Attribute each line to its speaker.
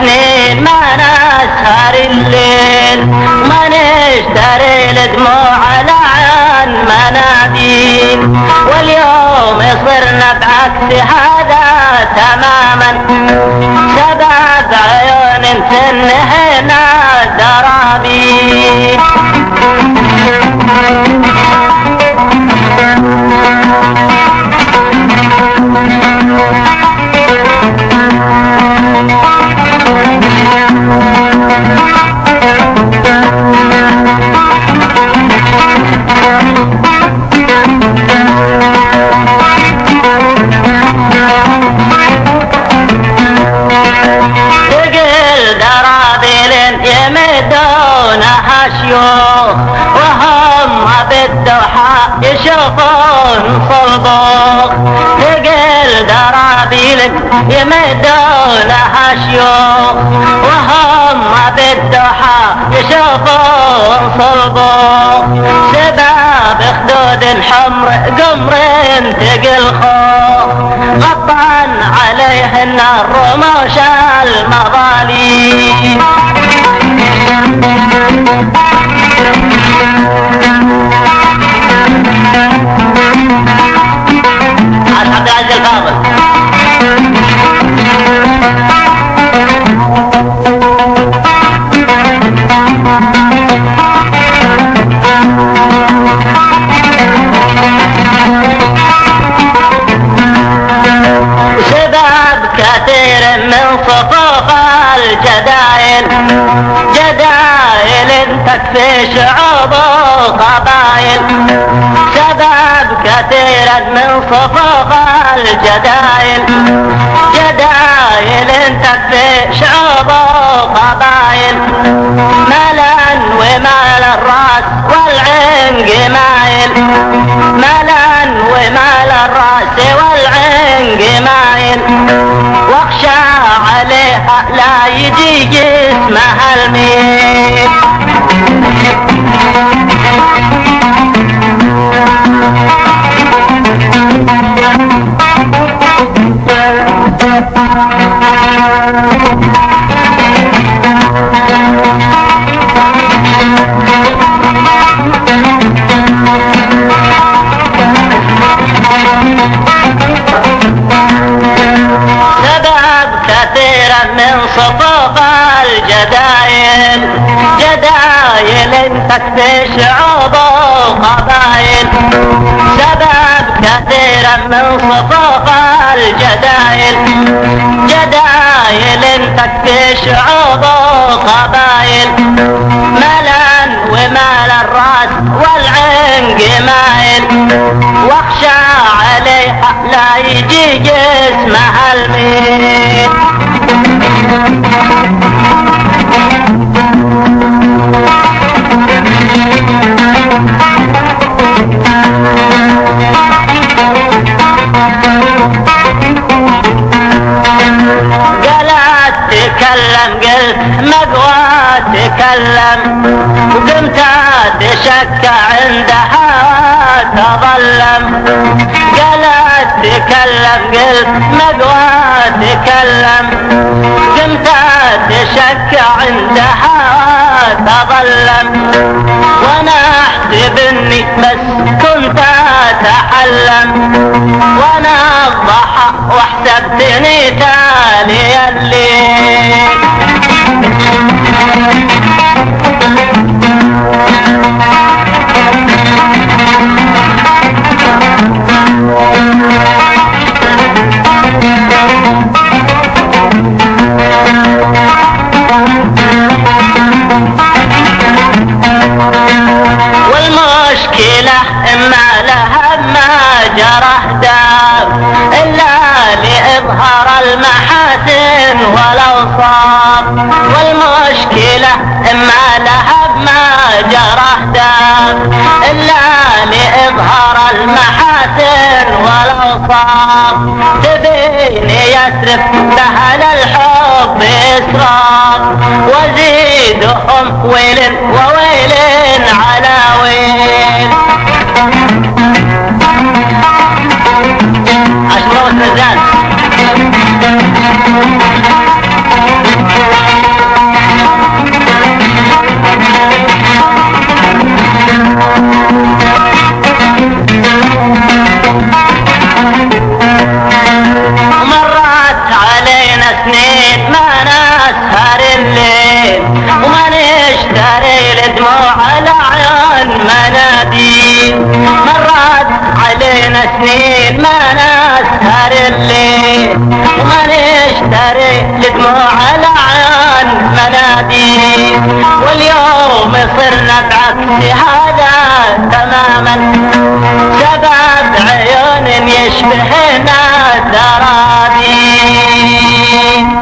Speaker 1: سنين ما نسهر الليل. ما نشتري الدموع لعن مناديل. واليوم صرنا بعكس هذا تماما. سبب عيون يشوفون صلبوخ تقل درابيل يمدونها شيوخ. وهم بالدوحة يشوفون صلبوخ شباب خدود حمر قمر تقل خوخ غطان عليهن الرموش المظاليم شعوب وقبائل شباب كثير من صفوف الجدايل. جدايل تكفي شعوب وقبائل ملأ ومال الرأس والعين قمايل ملأ ومال الرأس والعين قمايل واخشى عليها لا يجي جسمها الميت من صفوف الجدايل جدايل تكفي شعوب وقبائل شباب كثيرا من صفوف الجدايل جدايل تكفي شعوب وقبائل ملا ومال الراس والعين قمايل واخشى عليها لا يجي جسمها الميت مقوى تكلم وقمت تشكى عندها تظلم قالت تكلم قلت مقوى تكلم قمت تشكى عندها تظلم وأنا احسب اني بس كنت أتحلم. وأنا الضحى وأحسبتني تالي الليل. لهم ما جرحت إلا لإظهار المحاسن والأوصاف والمشكلة إما لهم ما جرحت إلا لإظهار المحاسن والأوصاف تبين يسرف سهل الحب إسراف وزيدهم ويل وويل على ويل. سنين ما نسهر الليل وما نشتري لدموع الأعيان مناديل واليوم صرنا بعكس هذا تماما. سبعة عيون يشبهنا الزرابيل